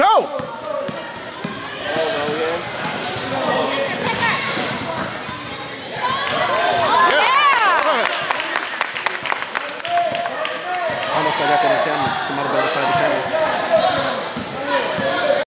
go. I don't know if I got that on camera. It might have been the camera.